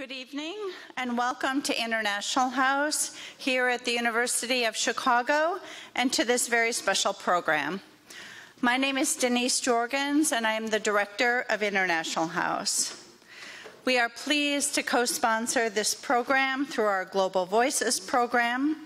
Good evening and welcome to International House here at the University of Chicago and to this very special program. My name is Denise Jorgens and I am the Director of International House. We are pleased to co-sponsor this program through our Global Voices program.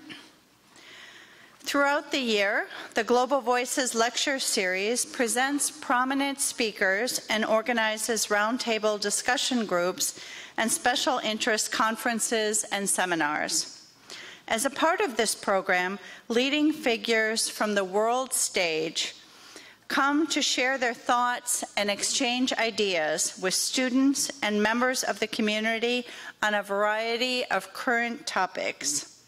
Throughout the year, the Global Voices lecture series presents prominent speakers and organizes roundtable discussion groups and special interest conferences and seminars. As a part of this program, leading figures from the world stage come to share their thoughts and exchange ideas with students and members of the community on a variety of current topics.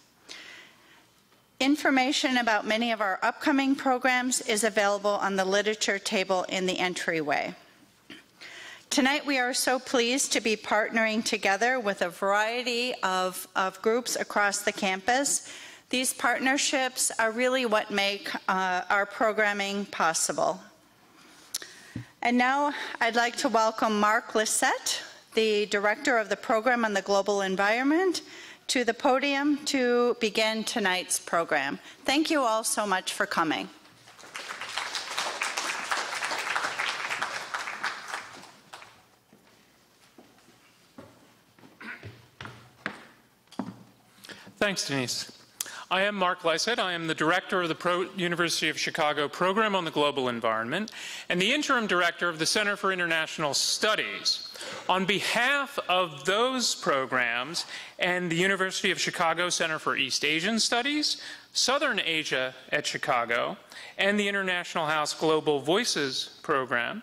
Information about many of our upcoming programs is available on the literature table in the entryway. Tonight, we are so pleased to be partnering together with a variety of, of groups across the campus. These partnerships are really what make uh, our programming possible. And now I'd like to welcome Mark Lycett, the director of the program on the global environment, to the podium to begin tonight's program. Thank you all so much for coming. Thanks, Denise. I am Mark Lycett. I am the director of the Pro University of Chicago Program on the Global Environment and the interim director of the Center for International Studies. On behalf of those programs and the University of Chicago Center for East Asian Studies, Southern Asia at Chicago, and the International House Global Voices program,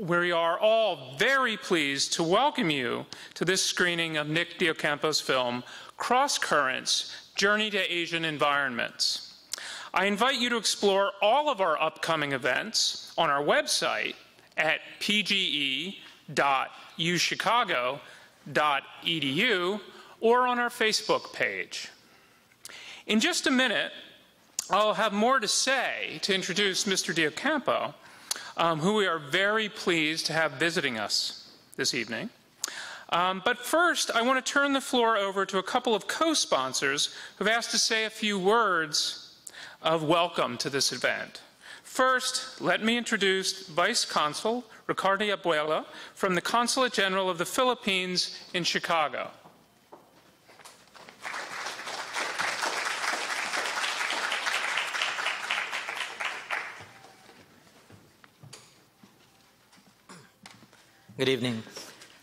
we are all very pleased to welcome you to this screening of Nick Deocampo's film, Cross Currents Journey to Asian Environments. I invite you to explore all of our upcoming events on our website at pge.uchicago.edu or on our Facebook page. In just a minute, I'll have more to say to introduce Mr. Deocampo, um, who we are very pleased to have visiting us this evening. Um, but first, I want to turn the floor over to a couple of co-sponsors who've asked to say a few words of welcome to this event. First, let me introduce Vice Consul Ricardo Abuela from the Consulate General of the Philippines in Chicago. Good evening.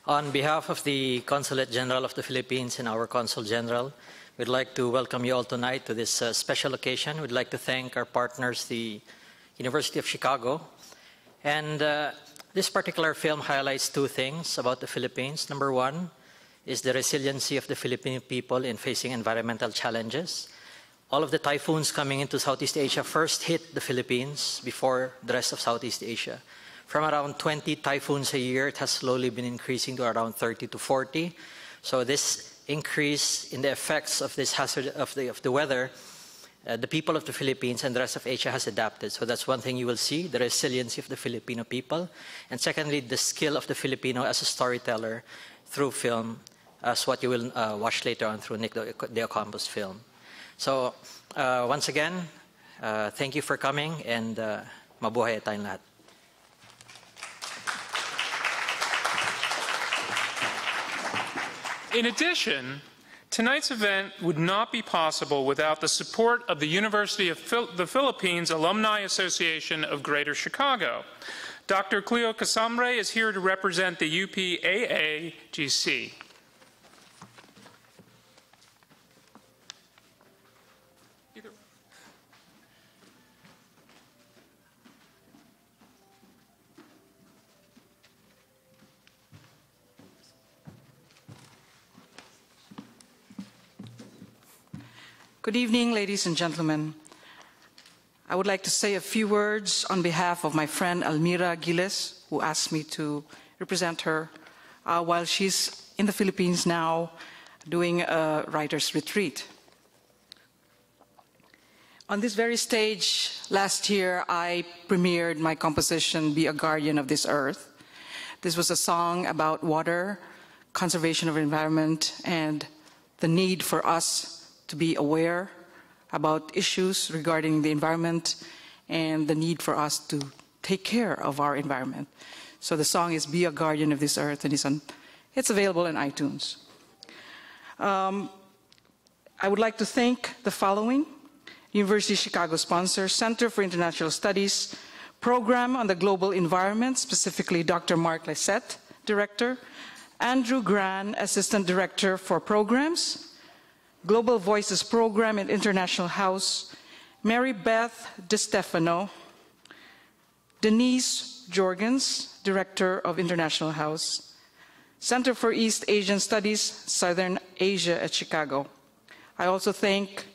On behalf of the Consulate General of the Philippines and our Consul General, we'd like to welcome you all tonight to this uh, special occasion. We'd like to thank our partners, the University of Chicago. And uh, this particular film highlights two things about the Philippines. Number one is the resiliency of the Philippine people in facing environmental challenges. All of the typhoons coming into Southeast Asia first hit the Philippines before the rest of Southeast Asia. From around 20 typhoons a year, it has slowly been increasing to around 30 to 40. So this increase in the effects of this hazard of the, of the weather, uh, the people of the Philippines and the rest of Asia has adapted. So that's one thing you will see, the resiliency of the Filipino people. And secondly, the skill of the Filipino as a storyteller through film, as what you will uh, watch later on through Nick Deocampo's film. So uh, once again, uh, thank you for coming and uh, mabuhay tayong lahat. In addition, tonight's event would not be possible without the support of the University of Phil the Philippines Alumni Association of Greater Chicago. Dr. Cleo Casambre is here to represent the UPAAGC. Good evening, ladies and gentlemen. I would like to say a few words on behalf of my friend Almira Gilles, who asked me to represent her uh, while she's in the Philippines now doing a writer's retreat. On this very stage last year, I premiered my composition, Be a Guardian of This Earth. This was a song about water, conservation of environment and the need for us to be aware about issues regarding the environment and the need for us to take care of our environment. So the song is Be a Guardian of This Earth and it's, on, it's available in iTunes. Um, I would like to thank the following University of Chicago sponsor, Center for International Studies, Program on the Global Environment, specifically Dr. Mark Lycett, Director, Andrew Gran, Assistant Director for Programs, Global Voices Program at International House, Mary Beth DeStefano, Denise Jorgens, Director of International House, Center for East Asian Studies, Southern Asia at Chicago. I also thank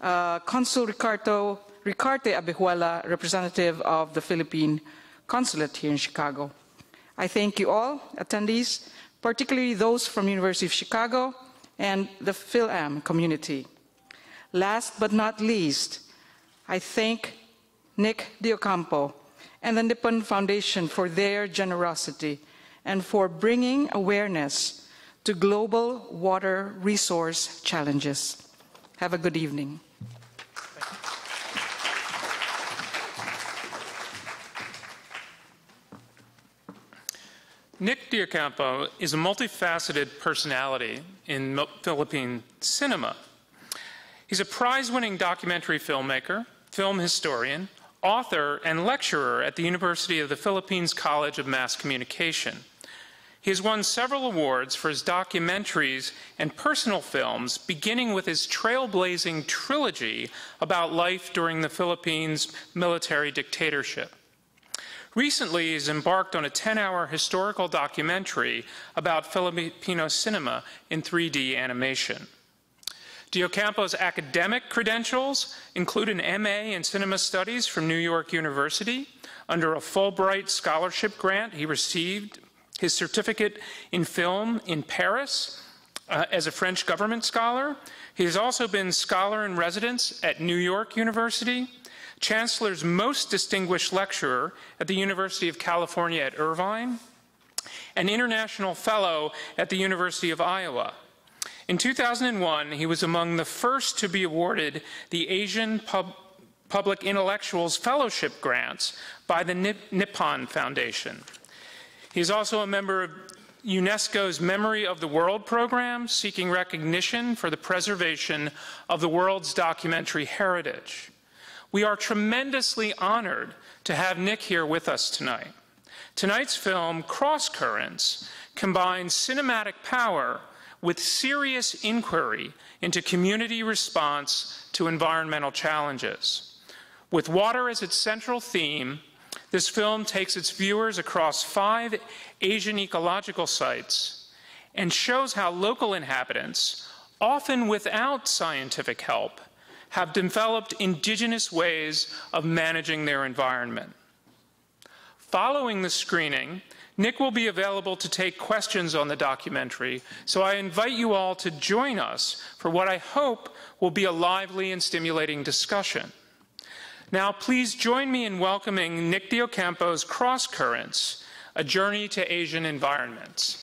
uh, Consul Ricardo, Ricarte Abejuela, representative of the Philippine Consulate here in Chicago. I thank you all, attendees, particularly those from University of Chicago and the PhilAm community. Last but not least, I thank Nick Deocampo and the Nippon Foundation for their generosity and for bringing awareness to global water resource challenges. Have a good evening. Nick Deocampo is a multifaceted personality in Philippine cinema. He's a prize winning documentary filmmaker, film historian, author, and lecturer at the University of the Philippines College of Mass Communication. He has won several awards for his documentaries and personal films, beginning with his trailblazing trilogy about life during the Philippines military dictatorship. Recently, he's embarked on a 10 hour historical documentary about Filipino cinema in 3D animation. Deocampo's academic credentials include an MA in Cinema Studies from New York University. Under a Fulbright scholarship grant, he received his certificate in film in Paris uh, as a French government scholar. He has also been scholar in residence at New York University, Chancellor's most distinguished lecturer at the University of California at Irvine, an international fellow at the University of Iowa. In 2001, he was among the first to be awarded the Asian Pub Public Intellectuals Fellowship grants by the Nippon Foundation. He is also a member of UNESCO's Memory of the World program, seeking recognition for the preservation of the world's documentary heritage. We are tremendously honored to have Nick here with us tonight. Tonight's film, Cross Currents, combines cinematic power with serious inquiry into community response to environmental challenges. With water as its central theme, this film takes its viewers across five Asian ecological sites and shows how local inhabitants, often without scientific help, have developed indigenous ways of managing their environment. Following the screening, Nick will be available to take questions on the documentary, so I invite you all to join us for what I hope will be a lively and stimulating discussion. Now, please join me in welcoming Nick Deocampo's Cross Currents, a journey to Asian environments.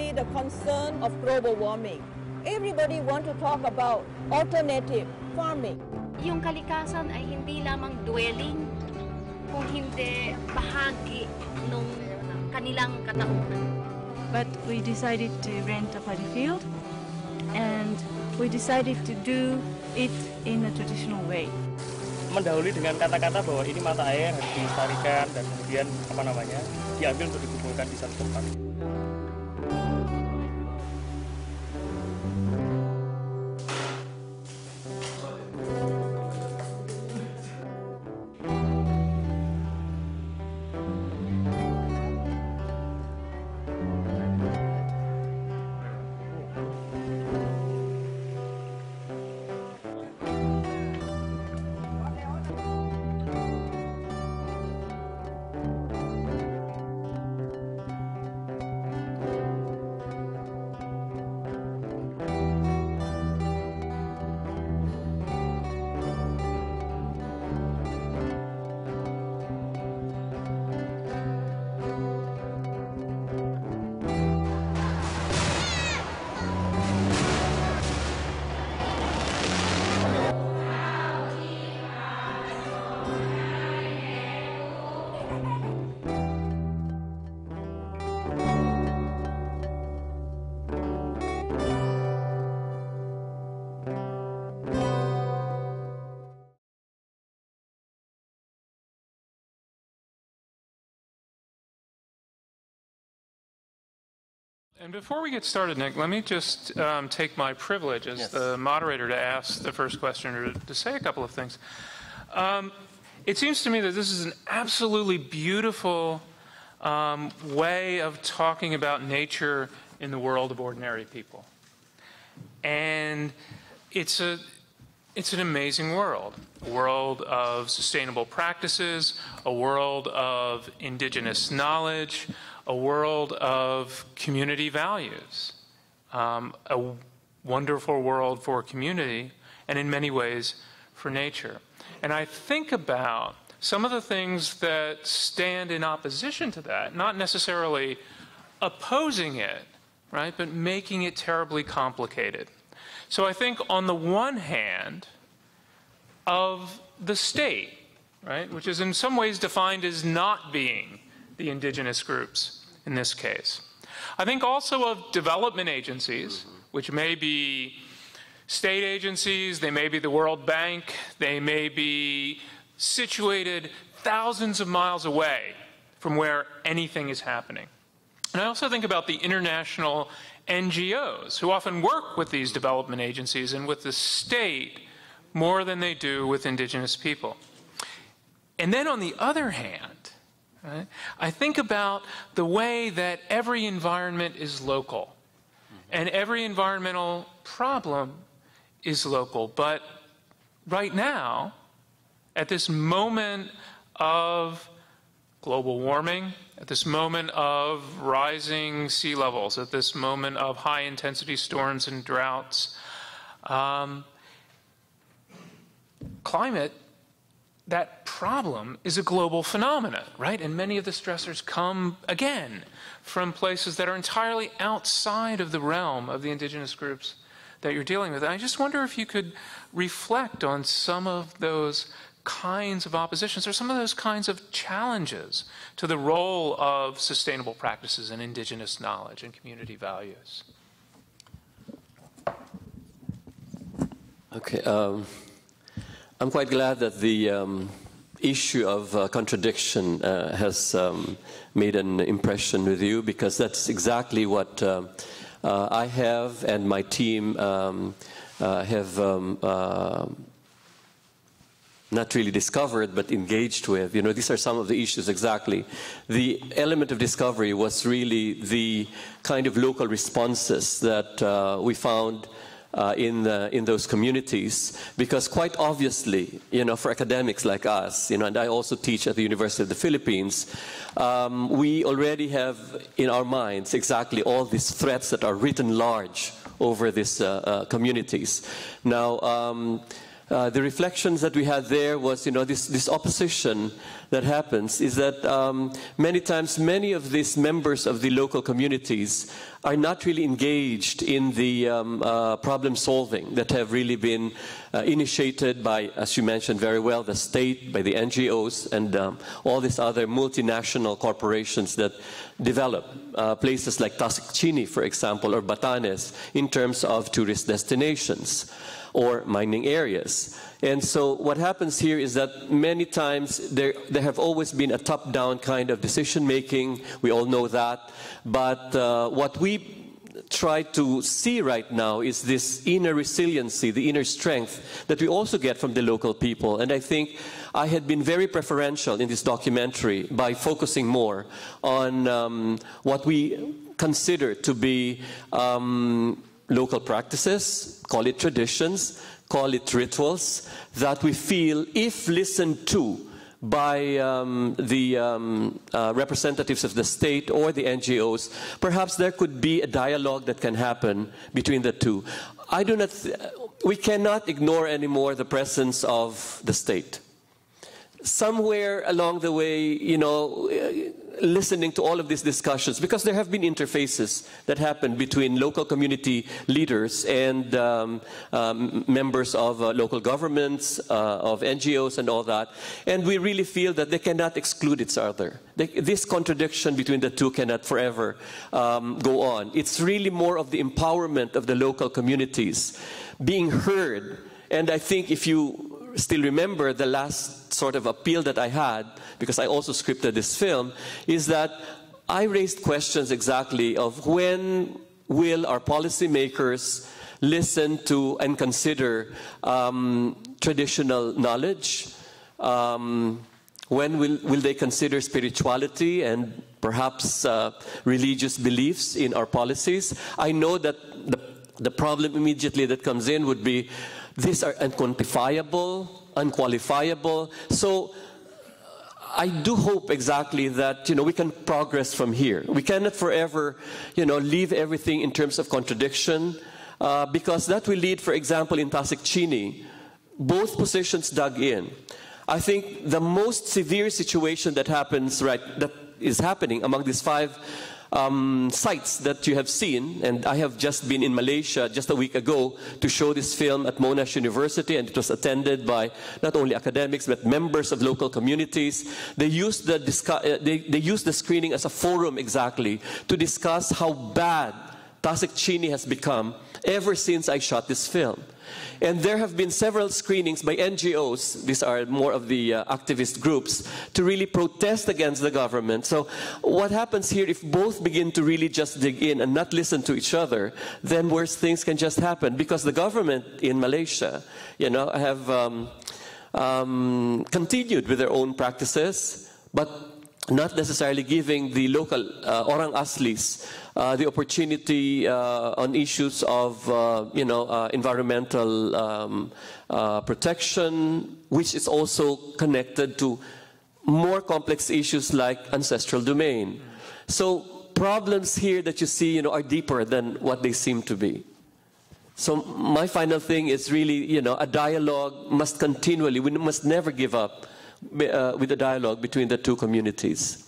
See the concern of global warming. Everybody want to talk about alternative farming. Yung kalikasan ay hindi lamang dwelling, kung hindi bahagi ng kanilang katauhan. but we decided to rent a paddy field and we decided to do it in a traditional way. mendahului dengan kata-kata bahwa ini mata air harus dilestarikan dan kemudian apa namanya diambil untuk dikumpulkan di satu tempat. And before we get started, Nick, let me just um, take my privilege as the moderator to ask the first question or to say a couple of things. Um, it seems to me that this is an absolutely beautiful um, way of talking about nature in the world of ordinary people. And it's a it's an amazing world a world of sustainable practices, a world of indigenous knowledge, a world of community values, um, a wonderful world for community, and in many ways for nature. And I think about some of the things that stand in opposition to that, not necessarily opposing it, right, but making it terribly complicated. So I think on the one hand, of the state, right, which is in some ways defined as not being the indigenous groups in this case. I think also of development agencies, mm-hmm. which may be state agencies, they may be the World Bank, they may be situated thousands of miles away from where anything is happening. And I also think about the international NGOs who often work with these development agencies and with the state more than they do with indigenous people. And then on the other hand, right, I think about the way that every environment is local and every environmental problem is local. But right now, at this moment of global warming, at this moment of rising sea levels, at this moment of high intensity storms and droughts, um, climate, that problem is a global phenomenon, right? And many of the stressors come, again, from places that are entirely outside of the realm of the indigenous groups that you're dealing with. And I just wonder if you could reflect on some of those kinds of oppositions or some of those kinds of challenges to the role of sustainable practices and indigenous knowledge and community values. Okay. Um, I'm quite glad that the um, issue of uh, contradiction uh, has um, made an impression with you because that's exactly what uh, uh I have and my team um, uh, have um, uh, not really discovered but engaged with. You know, these are some of the issues exactly. The element of discovery was really the kind of local responses that we found uh, in, the, in those communities because quite obviously, you know, for academics like us, you know, and I also teach at the University of the Philippines, um, we already have in our minds exactly all these threats that are written large over these uh, uh, communities. Now, um, uh, the reflections that we had there was, you know, this, this opposition that happens is that um, many times many of these members of the local communities are not really engaged in the um, uh, problem solving that have really been uh, initiated by, as you mentioned very well, the state, by the NGOs, and um, all these other multinational corporations that develop uh, places like Tasik for example, or Batanes in terms of tourist destinations or mining areas. And so what happens here is that many times there, there have always been a top-down kind of decision making. We all know that. But uh, what we try to see right now is this inner resiliency, the inner strength that we also get from the local people. And I think I had been very preferential in this documentary by focusing more on um, what we consider to be um, local practices, call it traditions, call it rituals, that we feel, if listened to by um, the um, uh, representatives of the state or the NGOs, perhaps there could be a dialogue that can happen between the two. I do not, we cannot ignore anymore the presence of the state. Somewhere along the way, you know, listening to all of these discussions because there have been interfaces that happen between local community leaders and um, um, members of uh, local governments, uh, of NGOs, and all that. And we really feel that they cannot exclude each other. They, this contradiction between the two cannot forever um, go on. It's really more of the empowerment of the local communities being heard. And I think if you still remember the last sort of appeal that I had, because I also scripted this film, is that I raised questions exactly of when will our policymakers listen to and consider um, traditional knowledge? Um, when will, will they consider spirituality and perhaps uh, religious beliefs in our policies? I know that the, the problem immediately that comes in would be these are unquantifiable, unqualifiable. So I do hope exactly that you know we can progress from here. We cannot forever, you know, leave everything in terms of contradiction, uh, because that will lead, for example, in Tasik Chini, both positions dug in. I think the most severe situation that happens right that is happening among these five um, sites that you have seen, and I have just been in Malaysia just a week ago to show this film at Monash University, and it was attended by not only academics but members of local communities. They used the, uh, they, they used the screening as a forum exactly to discuss how bad Tasik Chini has become ever since I shot this film. And there have been several screenings by NGOs, these are more of the uh, activist groups, to really protest against the government. So what happens here, if both begin to really just dig in and not listen to each other, then worse things can just happen. Because the government in Malaysia, you know, have um, um, continued with their own practices, but not necessarily giving the local uh, orang aslis uh, the opportunity uh, on issues of uh, you know uh, environmental um, protection, which is also connected to more complex issues like ancestral domain. So problems here that you see you know are deeper than what they seem to be. So my final thing is really you know a dialogue must continually we must never give up uh, with the dialogue between the two communities,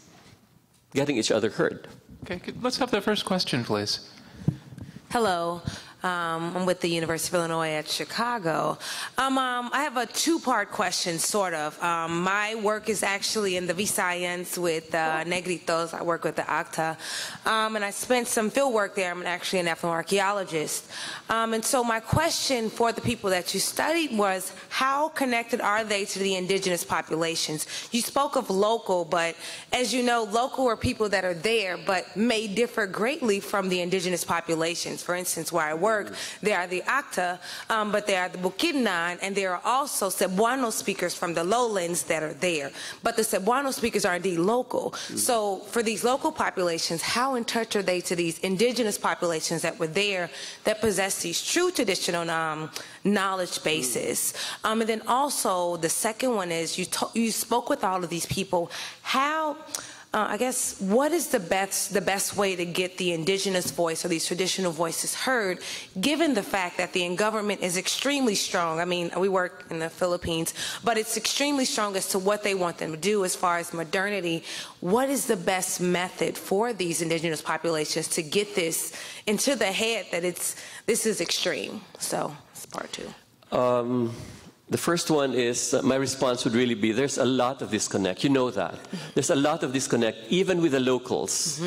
getting each other heard. Okay, let's have the first question, please. Hello. Um, I'm with the University of Illinois at Chicago. Um, um, I have a two-part question, sort of. Um, my work is actually in the V-Science with uh, Negritos. I work with the Agta. Um, and I spent some field work there. I'm actually an ethnoarchaeologist. Um, and so my question for the people that you studied was, how connected are they to the indigenous populations? You spoke of local, but as you know, local are people that are there, but may differ greatly from the indigenous populations. For instance, where I work, work. There are the Agta, um, but they are the Bukidnon, and there are also Cebuano speakers from the lowlands that are there. But the Cebuano speakers are indeed local. Mm. So for these local populations, how in touch are they to these indigenous populations that were there that possess these true traditional um, knowledge bases? Um, and then also the second one is you, you spoke with all of these people. How uh, I guess, what is the best the best way to get the indigenous voice or these traditional voices heard, given the fact that the government is extremely strong? I mean, we work in the Philippines, but it's extremely strong as to what they want them to do as far as modernity. What is the best method for these indigenous populations to get this into the head that it's this is extreme? So, it's part two. Um, the first one is uh, my response would really be there's a lot of disconnect. You know that. There's a lot of disconnect, even with the locals.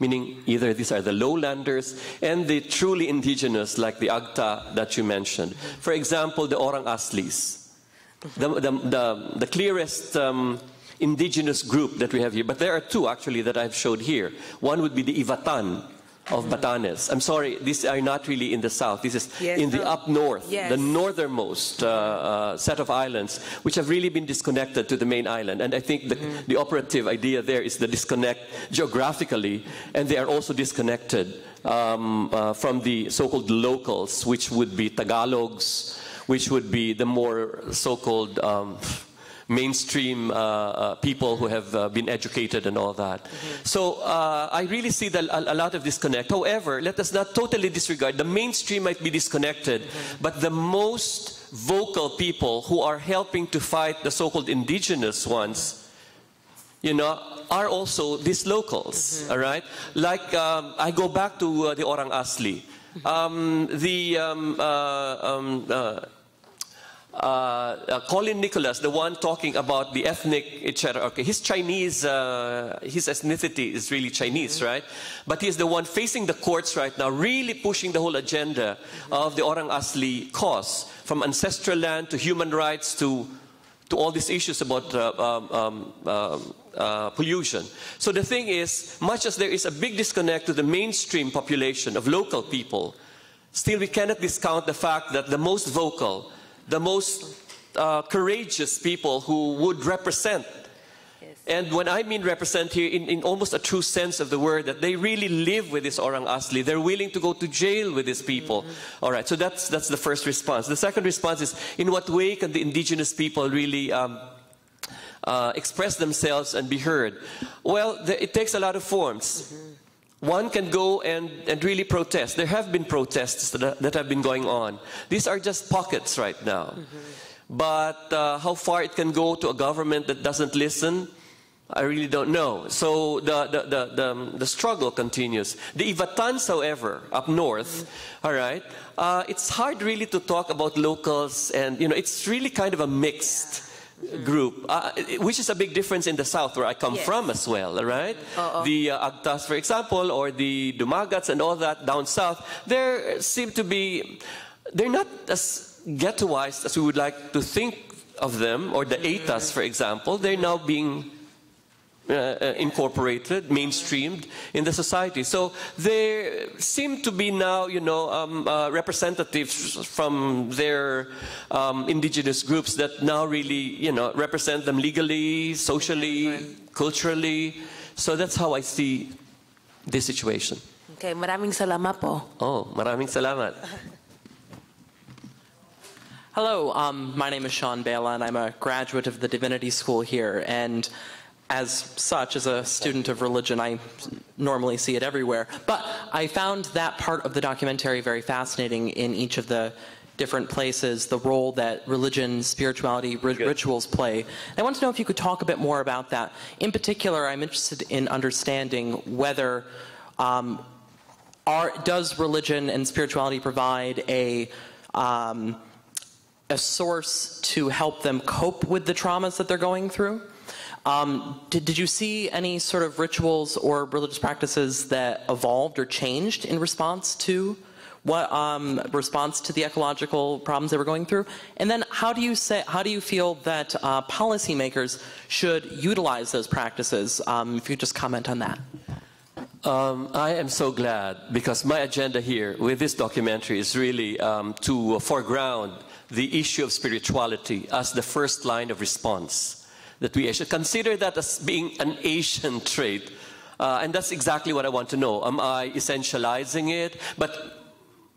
Meaning, either these are the lowlanders and the truly indigenous, like the Agta that you mentioned. For example, the Orang Aslis. The, the, the, the clearest um, indigenous group that we have here, but there are two actually that I've showed here. One would be the Ivatan of Batanes. I'm sorry, these are not really in the south. This is Yes, in the up north, Yes. the northernmost uh, uh, set of islands, which have really been disconnected to the main island. And I think the, the operative idea there is the disconnect geographically, and they are also disconnected um, uh, from the so-called locals, which would be Tagalogs, which would be the more so-called um, mainstream uh, uh, people who have uh, been educated and all that. So uh, I really see that a, a lot of disconnect. However, let us not totally disregard. The mainstream might be disconnected, but the most vocal people who are helping to fight the so-called indigenous ones, you know, are also these locals, all right? Like, um, I go back to uh, the Orang Asli. Um, the um, uh, um, uh, Colin Nicholas, the one talking about the ethnic, etc. Okay, his Chinese, uh, his ethnicity is really Chinese, right? But he's the one facing the courts right now, really pushing the whole agenda of the Orang Asli cause, from ancestral land to human rights to to all these issues about uh, um, um, um, uh, pollution. So the thing is, much as there is a big disconnect to the mainstream population of local people, still we cannot discount the fact that the most vocal, the most uh, courageous people who would represent and when I mean represent here, in, in almost a true sense of the word, that they really live with this Orang Asli. They're willing to go to jail with these people. All right, so that's, that's the first response. The second response is in what way can the indigenous people really um, uh, express themselves and be heard? Well, the, it takes a lot of forms. One can go and, and really protest. There have been protests that, that have been going on. These are just pockets right now. But uh, how far it can go to a government that doesn't listen, I really don't know. So the, the, the, the, the struggle continues. The Ivatans, however, up north, all right, uh, it's hard really to talk about locals and, you know, it's really kind of a mixed group, uh, which is a big difference in the south where I come Yes. from as well, right? The uh, Agtas, for example, or the Dumagats and all that down south, there seem to be, they're not as ghettoized as we would like to think of them, or the Aetas, for example. They're now being uh, uh, incorporated, mainstreamed in the society. So there seem to be now, you know, um, uh, representatives from their um, indigenous groups that now really, you know, represent them legally, socially, culturally. So that's how I see this situation. Okay, maraming salamat po. Oh, maraming salamat. Hello, um, my name is Sean Bala, and I'm a graduate of the Divinity School here. And as such, as a student of religion, I normally see it everywhere. But I found that part of the documentary very fascinating in each of the different places, the role that religion, spirituality, ri- rituals play. I want to know if you could talk a bit more about that. In particular, I'm interested in understanding whether um, are, does religion and spirituality provide a um, a source to help them cope with the traumas that they're going through? Um, did, did you see any sort of rituals or religious practices that evolved or changed in response to what um, response to the ecological problems they were going through? And then how do you say how do you feel that uh, policymakers should utilize those practices? Um, if you just comment on that. Um, I am so glad because my agenda here with this documentary is really um, to foreground the issue of spirituality as the first line of response. That we should consider that as being an Asian trait. Uh, and that's exactly what I want to know. Am I essentializing it? But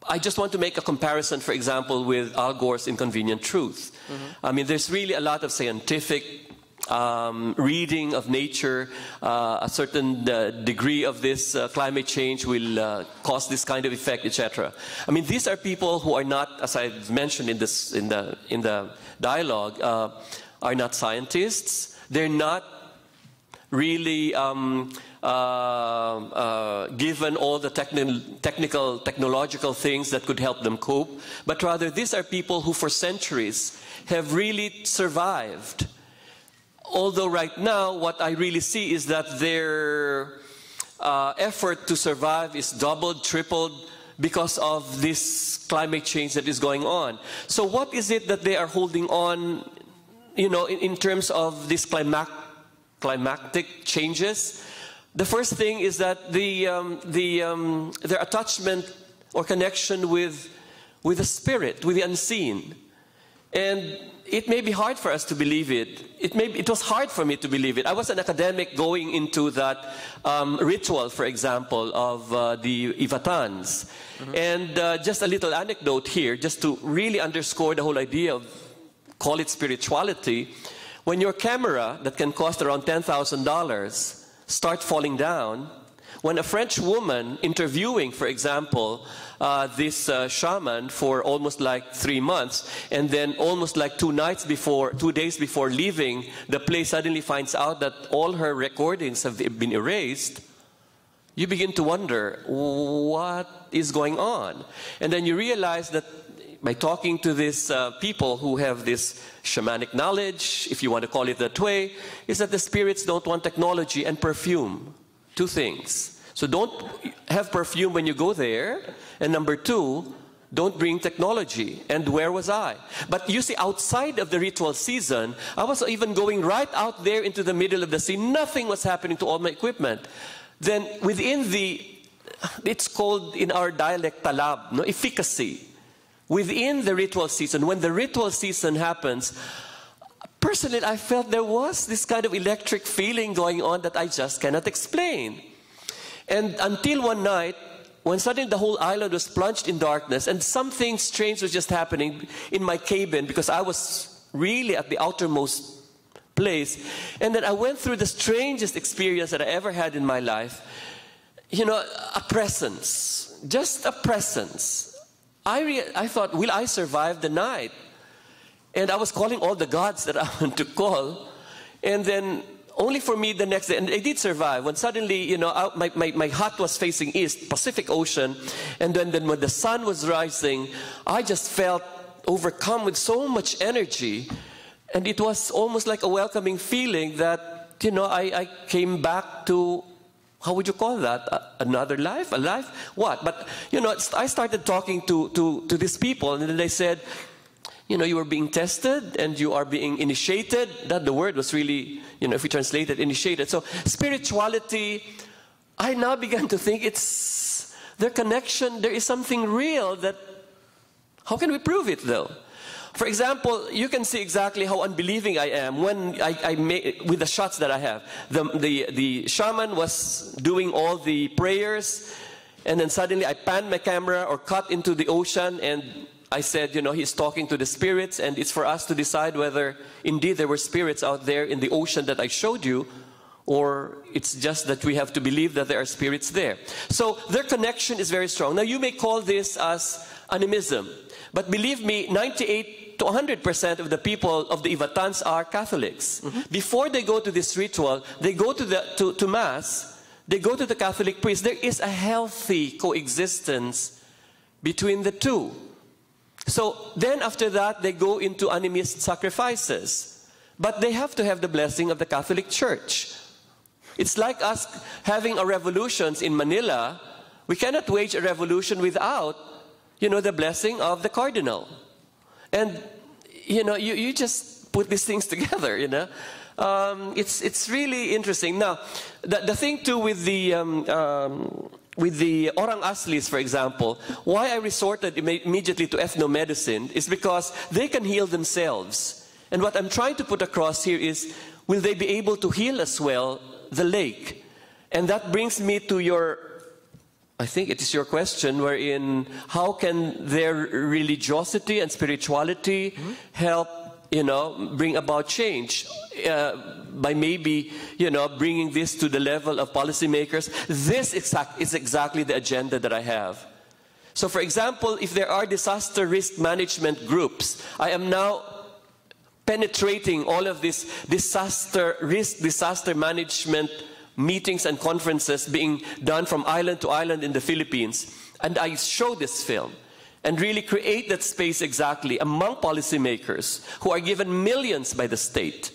I just want to make a comparison, for example, with Al Gore's Inconvenient Truth. I mean, there's really a lot of scientific um, reading of nature, uh, a certain uh, degree of this uh, climate change will uh, cause this kind of effect, etc. I mean, these are people who are not, as I've mentioned in this in the in the dialogue, uh, are not scientists. They're not really um, uh, uh, given all the techni- technical, technological things that could help them cope, but rather these are people who for centuries have really survived. Although right now, what I really see is that their uh, effort to survive is doubled, tripled because of this climate change that is going on. So, what is it that they are holding on, you know, in, in terms of these climac- climactic changes? The first thing is that the, um, the, um, their attachment or connection with, with the spirit, with the unseen. And it may be hard for us to believe it. It, may, be, it was hard for me to believe it. I was an academic going into that um, ritual, for example, of uh, the Ivatans. Mm-hmm. And uh, just a little anecdote here, just to really underscore the whole idea of, call it spirituality. When your camera, that can cost around $10,000, start falling down, when a French woman interviewing, for example, uh, this uh, shaman for almost like three months, and then almost like two nights before, two days before leaving the place, suddenly finds out that all her recordings have been erased, you begin to wonder what is going on. And then you realize that by talking to these uh, people who have this shamanic knowledge, if you want to call it that way, is that the spirits don't want technology and perfume. Two things. So don't have perfume when you go there. And number two, don't bring technology. And where was I? But you see, outside of the ritual season, I was even going right out there into the middle of the sea. Nothing was happening to all my equipment. Then within the, it's called in our dialect talab, no efficacy within the ritual season, when the ritual season happens, personally, I felt there was this kind of electric feeling going on that I just cannot explain. And until one night, when suddenly the whole island was plunged in darkness and something strange was just happening in my cabin because I was really at the outermost place. And then I went through the strangest experience that I ever had in my life. You know, a presence, just a presence I, re- I thought, will I survive the night? And I was calling all the gods that I want to call. And then only for me the next day, and I did survive. When suddenly, you know, out, my, my, my hut was facing east, Pacific Ocean. And then, then when the sun was rising, I just felt overcome with so much energy. And it was almost like a welcoming feeling that, you know, I, I came back to how would you call that? another life? A life? What? But, you know, I started talking to, to, to these people, and then they said, you know, you are being tested and you are being initiated. That the word was really, you know, if we translate it, initiated. So, spirituality, I now began to think it's their connection, there is something real that, how can we prove it though? For example, you can see exactly how unbelieving I am when I, I make, with the shots that I have. The, the, the shaman was doing all the prayers, and then suddenly I pan my camera or cut into the ocean, and I said, you know, he's talking to the spirits, and it's for us to decide whether indeed there were spirits out there in the ocean that I showed you, or it's just that we have to believe that there are spirits there. So their connection is very strong. Now, you may call this as animism, but believe me, 98 to 100% of the people of the Ivatans are Catholics. Mm-hmm. Before they go to this ritual, they go to, the, to, to Mass, they go to the Catholic priest. There is a healthy coexistence between the two. So then after that, they go into animist sacrifices. But they have to have the blessing of the Catholic Church. It's like us having a revolutions in Manila. We cannot wage a revolution without, you know, the blessing of the cardinal. And, you know, you, you just put these things together, you know. Um, it's, it's really interesting. Now, the, the thing too with the, um, um, with the orang aslis, for example, why I resorted immediately to ethnomedicine is because they can heal themselves. And what I'm trying to put across here is, will they be able to heal as well the lake? And that brings me to your I think it is your question, wherein how can their religiosity and spirituality mm-hmm. help you know, bring about change uh, by maybe, you know, bringing this to the level of policymakers. This exact, is exactly the agenda that I have. So, for example, if there are disaster risk management groups, I am now penetrating all of these disaster risk, disaster management meetings and conferences being done from island to island in the Philippines. And I show this film and really create that space exactly among policymakers who are given millions by the state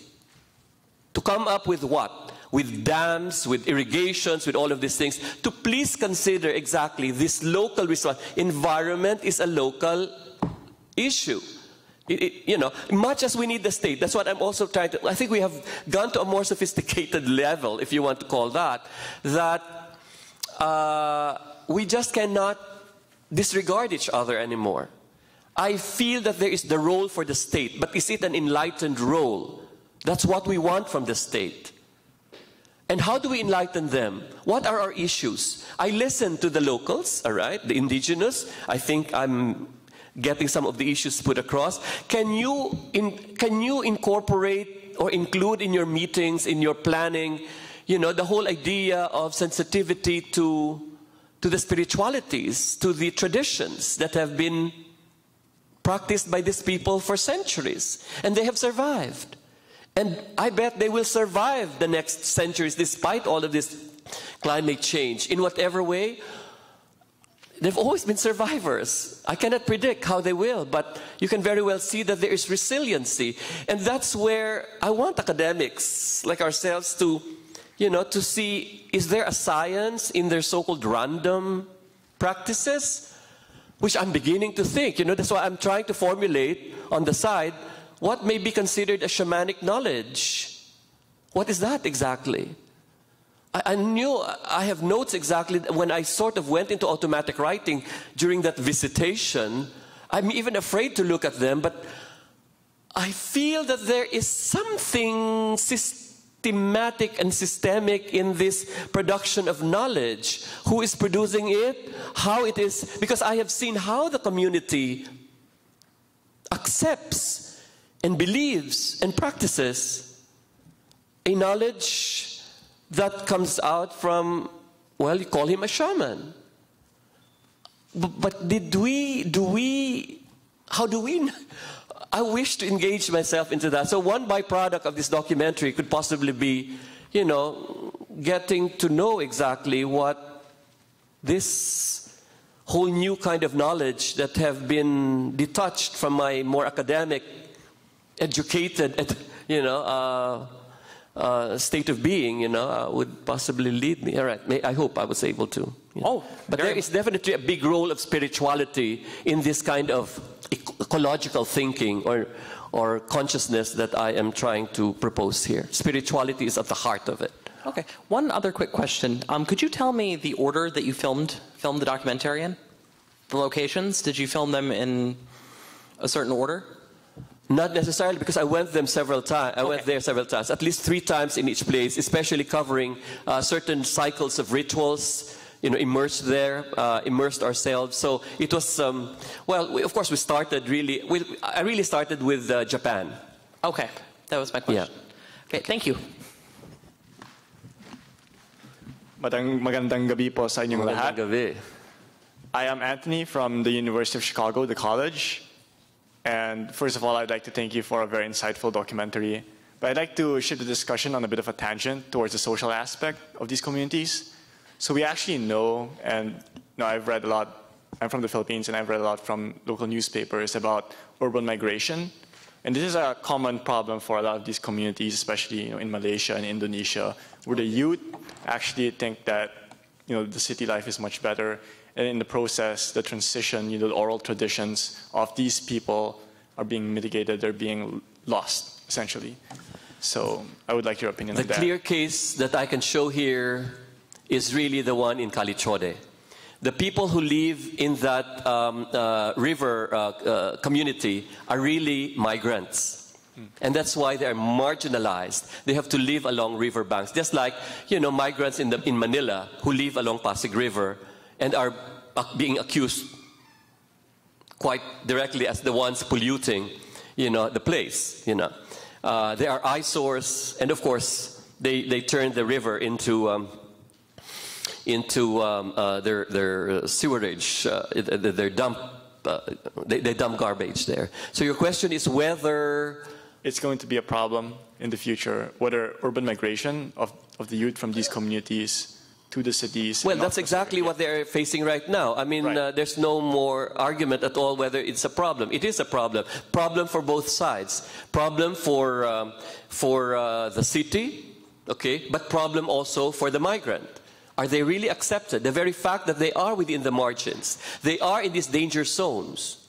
to come up with what? With dams, with irrigations, with all of these things, to please consider exactly this local response. Environment is a local issue. It, it, you know, much as we need the state, that's what I'm also trying to. I think we have gone to a more sophisticated level, if you want to call that, that uh, we just cannot disregard each other anymore. I feel that there is the role for the state, but is it an enlightened role? That's what we want from the state. And how do we enlighten them? What are our issues? I listen to the locals, all right, the indigenous. I think I'm getting some of the issues put across. Can you, in, can you incorporate or include in your meetings, in your planning, you know, the whole idea of sensitivity to, to the spiritualities, to the traditions that have been practiced by these people for centuries, and they have survived. And I bet they will survive the next centuries despite all of this climate change in whatever way they've always been survivors. I cannot predict how they will, but you can very well see that there is resiliency. And that's where I want academics like ourselves to, you know, to see is there a science in their so-called random practices? Which I'm beginning to think. You know, that's why I'm trying to formulate on the side what may be considered a shamanic knowledge. What is that exactly? I, I knew, I have notes exactly when I sort of went into automatic writing during that visitation. I'm even afraid to look at them, but I feel that there is something systematic and systemic in this production of knowledge. Who is producing it? How it is? Because I have seen how the community accepts and believes and practices a knowledge that comes out from, well, you call him a shaman. But, but did we, do we, how do we, I wish to engage myself into that. So one byproduct of this documentary could possibly be, you know, getting to know exactly what this whole new kind of knowledge that have been detached from my more academic, educated, you know, uh, uh, state of being, you know, uh, would possibly lead me. All right, May, I hope I was able to. You know. Oh, but there is definitely a big role of spirituality in this kind of ecological thinking or or consciousness that I am trying to propose here. Spirituality is at the heart of it. Okay. One other quick question. Um, could you tell me the order that you filmed filmed the documentary in? The locations? Did you film them in a certain order? Not necessarily because I went them several times. I okay. went there several times, at least three times in each place, especially covering uh, certain cycles of rituals. You know, immersed there, uh, immersed ourselves. So it was, um, well, we, of course, we started really. We, I really started with uh, Japan. Okay, that was my question. Yeah. Okay, thank you. Magandang, magandang gabi po sa inyong lahat. Gabi. I am Anthony from the University of Chicago, the college. And first of all, I'd like to thank you for a very insightful documentary. But I'd like to shift the discussion on a bit of a tangent towards the social aspect of these communities. So we actually know, and you know, I've read a lot, I'm from the Philippines, and I've read a lot from local newspapers about urban migration. And this is a common problem for a lot of these communities, especially you know, in Malaysia and Indonesia, where the youth actually think that you know, the city life is much better and in the process, the transition, you know, the oral traditions of these people are being mitigated, they're being lost, essentially. So I would like your opinion the on that. The clear case that I can show here is really the one in Kali Code. The people who live in that um, uh, river uh, uh, community are really migrants. Hmm. And that's why they're marginalized. They have to live along riverbanks. Just like, you know, migrants in, the, in Manila who live along Pasig River and are being accused quite directly as the ones polluting you know, the place, you know. Uh, they are eyesores, and of course, they, they turn the river into, um, into um, uh, their, their sewerage, uh, their dump, uh, they, they dump garbage there. So your question is whether it's going to be a problem in the future, whether urban migration of, of the youth from these communities to the cities. Well, that's exactly what they're facing right now. I mean, Right. uh, there's no more argument at all whether it's a problem. It is a problem. Problem for both sides. Problem for um, for uh, the city, okay, but problem also for the migrant. Are they really accepted? The very fact that they are within the margins, they are in these danger zones.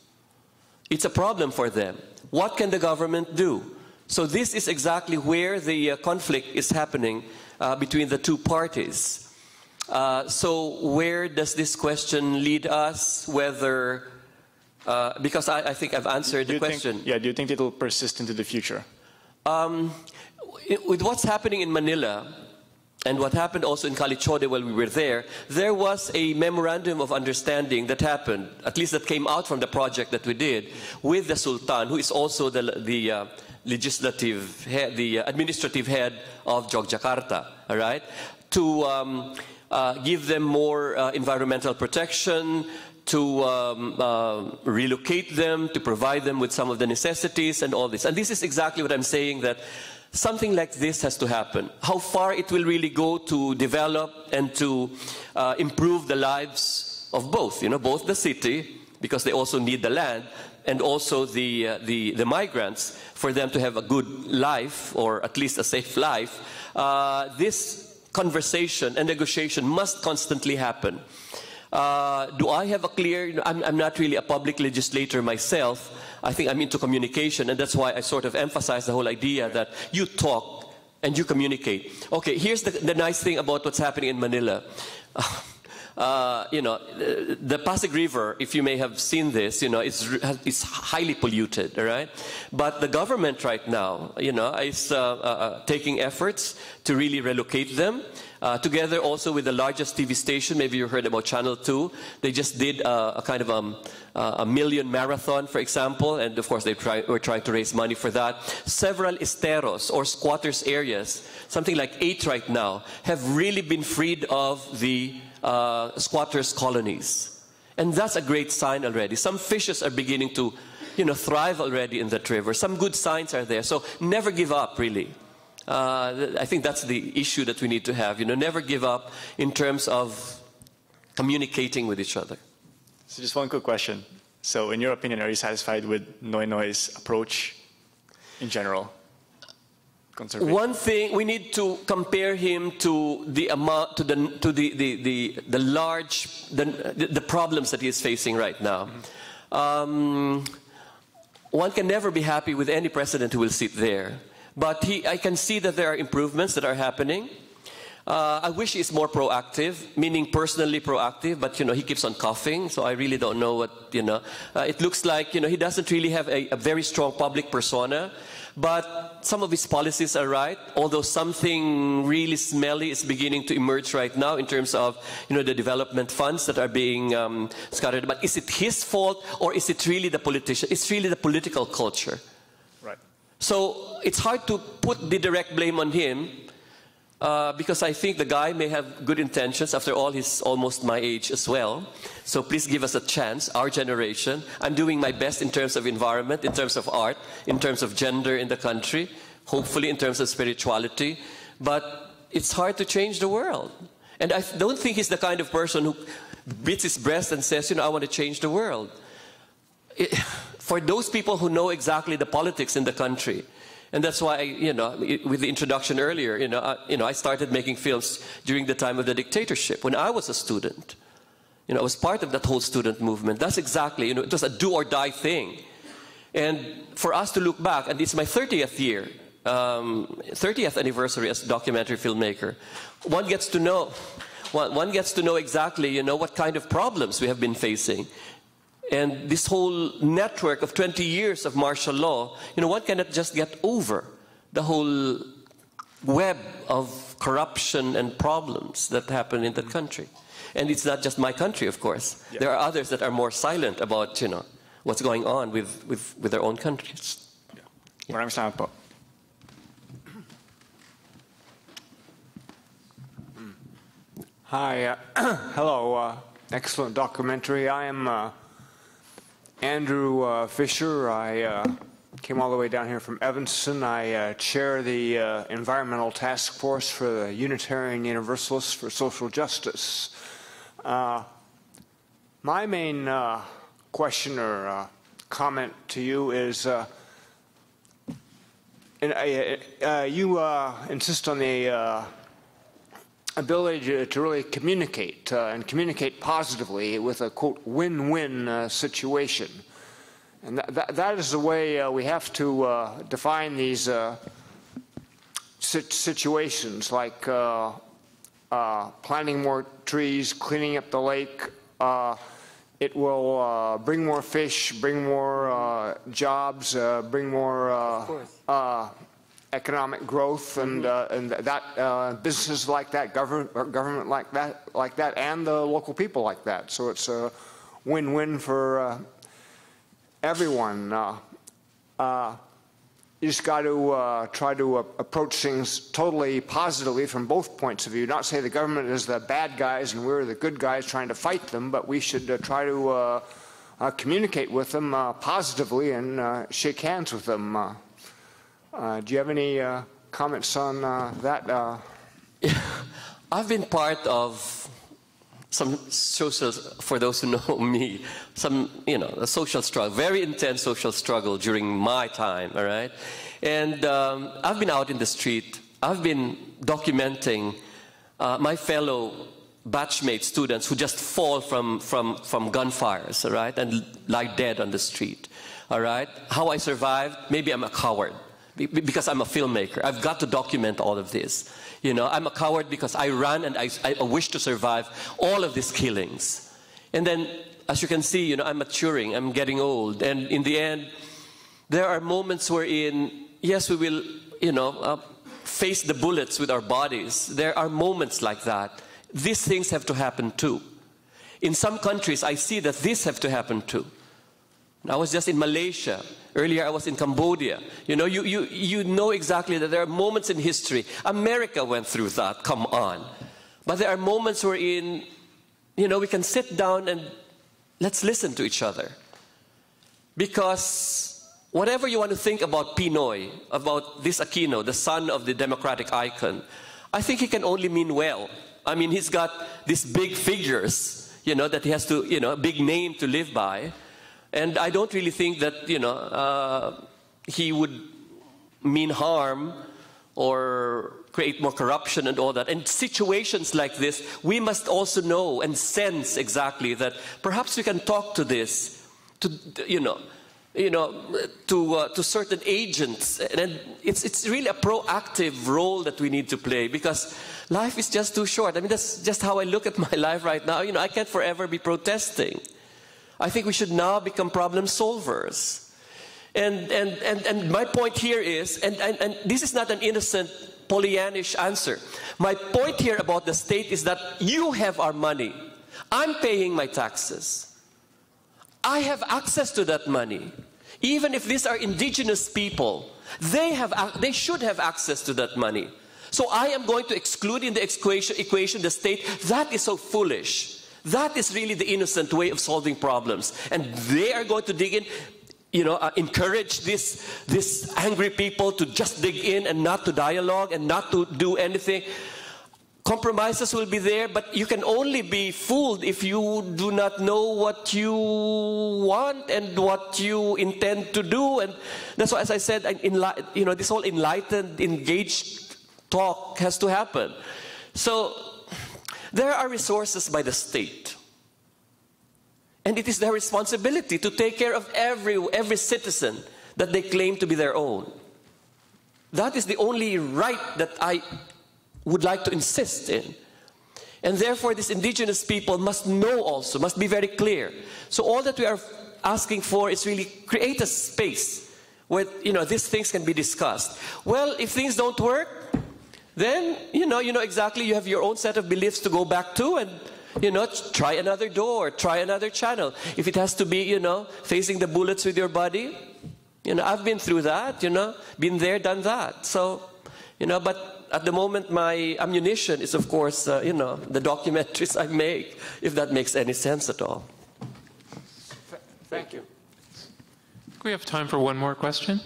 It's a problem for them. What can the government do? So this is exactly where the uh, conflict is happening uh, between the two parties. Uh, so where does this question lead us? Whether uh, because I, I think I've answered Do the you think- question. yeah, do you think it'll persist into the future? Um, i- with what's happening in Manila and what happened also in Kali Code while we were there, there was a memorandum of understanding that happened, at least that came out from the project that we did, with the Sultan, who is also the, the uh, legislative head, the uh, administrative head of Jogjakarta, all right, to um, give them more uh, environmental protection, to um, uh, relocate them, to provide them with some of the necessities and all this. And this is exactly what I'm saying that something like this has to happen. How far it will really go to develop and to uh, improve the lives of both, you know, both the city, because they also need the land, and also the, uh, the, the migrants for them to have a good life, or at least a safe life. Uh, this conversation and negotiation must constantly happen. Uh, do I have a clear? I'm, I'm not really a public legislator myself. I think I'm into communication, and that's why I sort of emphasize the whole idea that you talk and you communicate. Okay, here's the, the nice thing about what's happening in Manila. Uh, you know, the, Pasig River, if you may have seen this, you know, it's, it's highly polluted, right? But the government right now, you know, is uh, uh, uh, taking efforts to really relocate them. Uh, together also with the largest TV station, maybe you heard about Channel 2, they just did uh, a kind of um, uh, a million marathon, for example, and of course they try, were trying to raise money for that. Several esteros or squatters areas, something like eight right now, have really been freed of the uh, squatters colonies. And that's a great sign already. Some fishes are beginning to, you know, thrive already in that river. Some good signs are there. So never give up, really. Uh, I think that's the issue that we need to have. You know, never give up in terms of communicating with each other. So just one quick question. So in your opinion, are you satisfied with Noynoy's approach in general? One thing we need to compare him to the amount to the to the the the, the large the, the problems that he is facing right now. Um, one can never be happy with any president who will sit there, but he, I can see that there are improvements that are happening. Uh, I wish he's more proactive, meaning personally proactive, but you know he keeps on coughing, so I really don't know what you know. Uh, it looks like you know he doesn't really have a, a very strong public persona, but some of his policies are right. Although something really smelly is beginning to emerge right now in terms of you know the development funds that are being um, scattered. But is it his fault or is it really the politician? It's really the political culture. Right. So it's hard to put the direct blame on him uh, because I think the guy may have good intentions. After all, he's almost my age as well. So please give us a chance, our generation. I'm doing my best in terms of environment, in terms of art, in terms of gender in the country, hopefully in terms of spirituality. But it's hard to change the world. And I don't think he's the kind of person who beats his breast and says, you know, I want to change the world it, for those people who know exactly the politics in the country, and that's why, you know, with the introduction earlier, you know, I, you know, I started making films during the time of the dictatorship when I was a student. You know, I was part of that whole student movement. That's exactly, you know, it was a do or die thing. And for us to look back, and it's my 30th year, um, 30th anniversary as a documentary filmmaker, one gets to know, one, one gets to know exactly, you know, what kind of problems we have been facing. And this whole network of 20 years of martial law, you know, one cannot just get over the whole web of corruption and problems that happen in that country. And it's not just my country, of course. There are others that are more silent about, you know, what's going on with, with, with their own countries. Maraming salamat po. Hi, uh, hello. Uh, excellent documentary. I am uh, Andrew uh, Fisher. I uh, came all the way down here from Evanston. I uh, chair the uh, Environmental Task Force for the Unitarian Universalists for Social Justice. Uh, my main uh, question or comment to you is and, uh, you insist on the ability to, to really communicate uh, and communicate positively with a quote win-win uh, situation. And that, that, that is the way uh, we have to uh, define these uh, sit- situations like uh, uh, planting more trees, cleaning up the lake. Uh, it will uh, bring more fish, bring more uh, jobs, uh, bring more uh, uh, economic growth, and uh, and that uh, businesses like that, government government like that, like that, and the local people like that. So it's a win-win for uh, everyone. Uh, uh, you just got to uh, try to uh, approach things totally positively from both points of view. Not say the government is the bad guys and we're the good guys trying to fight them, but we should uh, try to uh, uh, communicate with them uh, positively and uh, shake hands with them. Uh, do you have any uh, comments on uh, that? Uh, I've been part of some social, for those who know me, some, you know, a social struggle, very intense social struggle during my time, all right? And um, I've been out in the street, I've been documenting uh, my fellow batchmate students who just fall from, from, from gunfires, all right, and lie dead on the street, all right? How I survived, maybe I'm a coward because I'm a filmmaker. I've got to document all of this. You know, I'm a coward because I run and I, I wish to survive all of these killings. And then, as you can see, you know, I'm maturing, I'm getting old. And in the end, there are moments wherein, yes, we will, you know, uh, face the bullets with our bodies. There are moments like that. These things have to happen too. In some countries, I see that this have to happen too. I was just in Malaysia. Earlier, I was in Cambodia. You know, you, you, you know exactly that there are moments in history. America went through that, come on. But there are moments wherein, you know, we can sit down and let's listen to each other. Because whatever you want to think about PNoy, about this Aquino, the son of the democratic icon, I think he can only mean well. I mean, he's got these big figures, you know, that he has to, you know, a big name to live by. And I don't really think that, you know, uh, he would mean harm or create more corruption and all that. And situations like this, we must also know and sense exactly that perhaps we can talk to this, to, you know, you know, to, uh, to certain agents. And it's, it's really a proactive role that we need to play because life is just too short. I mean, that's just how I look at my life right now. You know, I can't forever be protesting. I think we should now become problem solvers. And, and, and, and my point here is, and, and, and this is not an innocent Pollyannish answer. My point here about the state is that you have our money. I'm paying my taxes. I have access to that money. Even if these are indigenous people, they, have, they should have access to that money. So I am going to exclude in the equation, equation the state. That is so foolish. That is really the innocent way of solving problems. And they are going to dig in, you know, uh, encourage this, this angry people to just dig in and not to dialogue and not to do anything. Compromises will be there, but you can only be fooled if you do not know what you want and what you intend to do. And that's why, as I said, you know, this whole enlightened, engaged talk has to happen. So there are resources by the state. And it is their responsibility to take care of every, every citizen that they claim to be their own. That is the only right that I would like to insist in. And therefore, these indigenous people must know also, must be very clear. So all that we are asking for is really create a space where you know these things can be discussed. Well, if things don't work, then you know you know exactly you have your own set of beliefs to go back to and you know try another door try another channel if it has to be you know facing the bullets with your body You know, I've been through that, you know, been there, done that. So, you know, but at the moment, my ammunition is, of course, uh, you know, the documentaries I make, if that makes any sense at all. Thank you. We have time for one more question.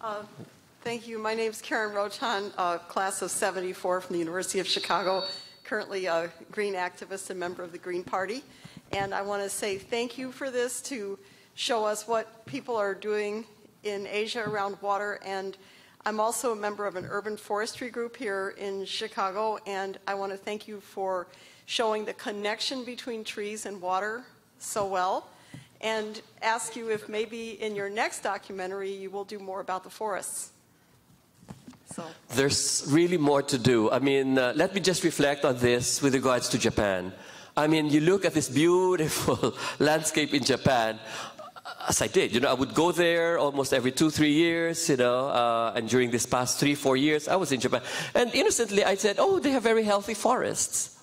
Uh, Thank you. My name is Karen Rochon, uh, class of 74 from the University of Chicago, currently a Green activist and member of the Green Party. And I want to say thank you for this to show us what people are doing in Asia around water. And I'm also a member of an urban forestry group here in Chicago. And I want to thank you for showing the connection between trees and water so well. And ask you if maybe in your next documentary you will do more about the forests. So. There's really more to do. I mean, uh, let me just reflect on this with regards to Japan. I mean, you look at this beautiful landscape in Japan, as I did. You know, I would go there almost every two, three years, you know, uh, and during this past three, four years, I was in Japan. And innocently, I said, oh, they have very healthy forests.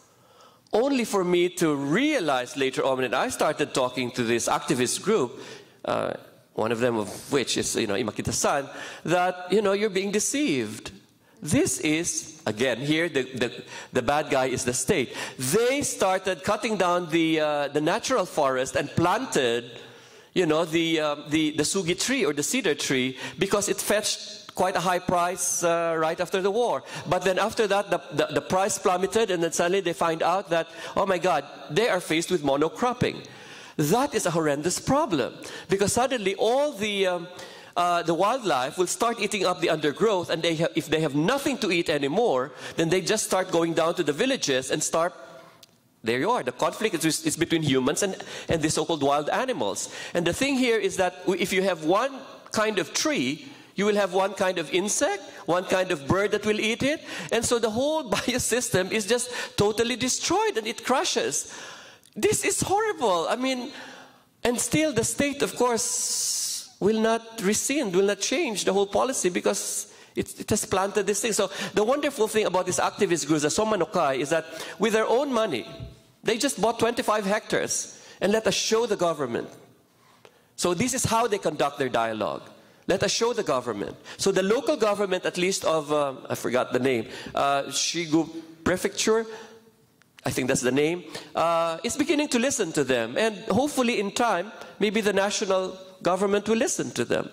Only for me to realize later on when I started talking to this activist group, uh, one of them of which is, you know, Imakita-san, that, you know, you're being deceived. This is, again, here the, the, the, bad guy is the state. They started cutting down the, uh, the natural forest and planted, you know, the, uh, the, the sugi tree or the cedar tree because it fetched quite a high price uh, right after the war. But then after that, the, the, the price plummeted and then suddenly they find out that, oh my God, they are faced with monocropping. That is a horrendous problem because suddenly all the, um, uh, the wildlife will start eating up the undergrowth, and they if they have nothing to eat anymore, then they just start going down to the villages and start. There you are. The conflict is, is between humans and, and the so called wild animals. And the thing here is that if you have one kind of tree, you will have one kind of insect, one kind of bird that will eat it. And so the whole biosystem is just totally destroyed and it crashes. This is horrible. I mean, and still the state, of course, will not rescind, will not change the whole policy because it, it has planted this thing. So the wonderful thing about this activist group, the Soma no Kai, is that with their own money, they just bought 25 hectares and let us show the government. So this is how they conduct their dialogue. Let us show the government. So the local government, at least of, uh, I forgot the name, uh, Shigu Prefecture, I think that's the name, uh, is beginning to listen to them. And hopefully, in time, maybe the national government will listen to them.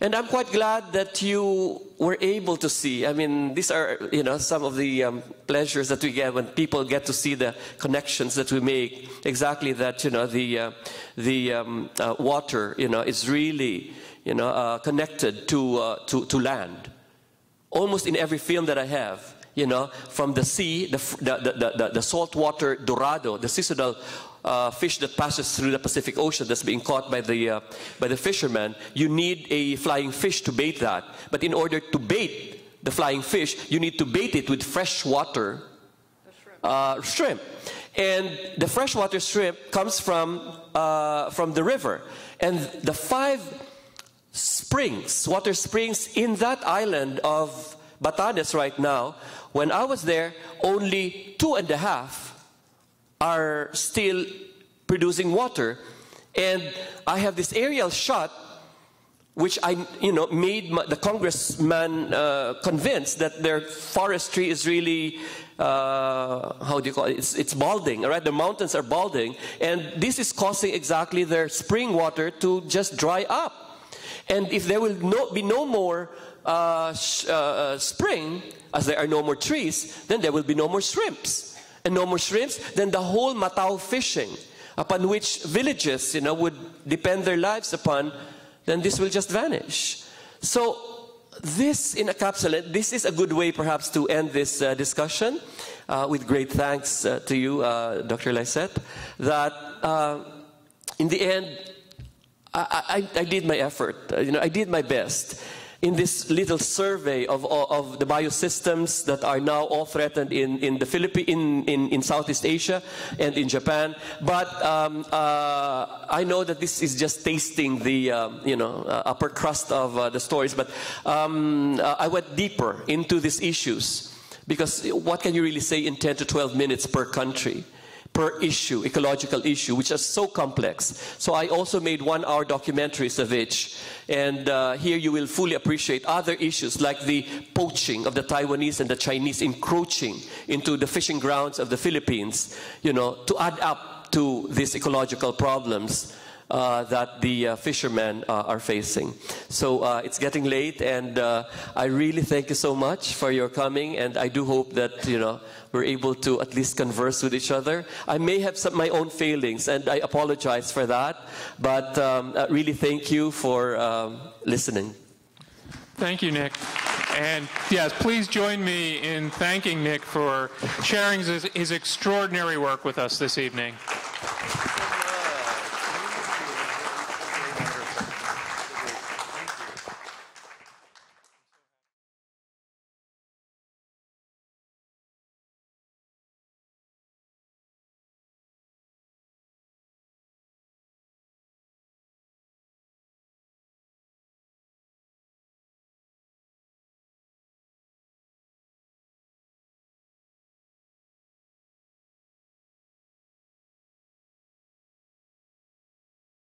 And I'm quite glad that you were able to see. I mean, these are, you know, some of the um, pleasures that we get when people get to see the connections that we make. Exactly that, you know, the, uh, the um, uh, water, you know, is really, you know, uh, connected to, uh, to, to land. Almost in every film that I have, you know, from the sea, the, the, the, the saltwater dorado, the seasonal uh, fish that passes through the Pacific Ocean that's being caught by the, uh, by the fishermen, you need a flying fish to bait that. But in order to bait the flying fish, you need to bait it with fresh water uh, shrimp. And the freshwater shrimp comes from, uh, from the river. And the five springs, water springs in that island of Batanes right now when I was there, only two and a half are still producing water. And I have this aerial shot which I, you know, made my, the congressman uh, convinced that their forestry is really, uh, how do you call it? It's, it's balding, right? The mountains are balding, and this is causing exactly their spring water to just dry up. And if there will no, be no more uh, uh, spring, as there are no more trees, then there will be no more shrimps. And no more shrimps, then the whole mataw fishing, upon which villages, you know, would depend their lives upon, then this will just vanish. So this in a capsule, this is a good way perhaps to end this uh, discussion uh, with great thanks uh, to you, uh, Dr. Lycett, that uh, in the end, I, I, I, did my effort. you know, I did my best in this little survey of, of the biosystems that are now all threatened in, in the Philippines, in, in, in Southeast Asia and in Japan. But um, uh, I know that this is just tasting the um, you know uh, upper crust of uh, the stories. But um, uh, I went deeper into these issues because what can you really say in 10 to 12 minutes per country? Per issue, ecological issue, which is so complex. So I also made one-hour documentaries of it, and uh, here you will fully appreciate other issues like the poaching of the Taiwanese and the Chinese encroaching into the fishing grounds of the Philippines, you know, to add up to these ecological problems that the uh, fishermen uh, are facing. So uh, it's getting late, and uh, I really thank you so much for your coming, and I do hope that you know we're able to at least converse with each other. I may have some my own failings, and I apologize for that, but um, uh, really thank you for um, listening. Thank you, Nick. And yes, please join me in thanking Nick for sharing his, his extraordinary work with us this evening.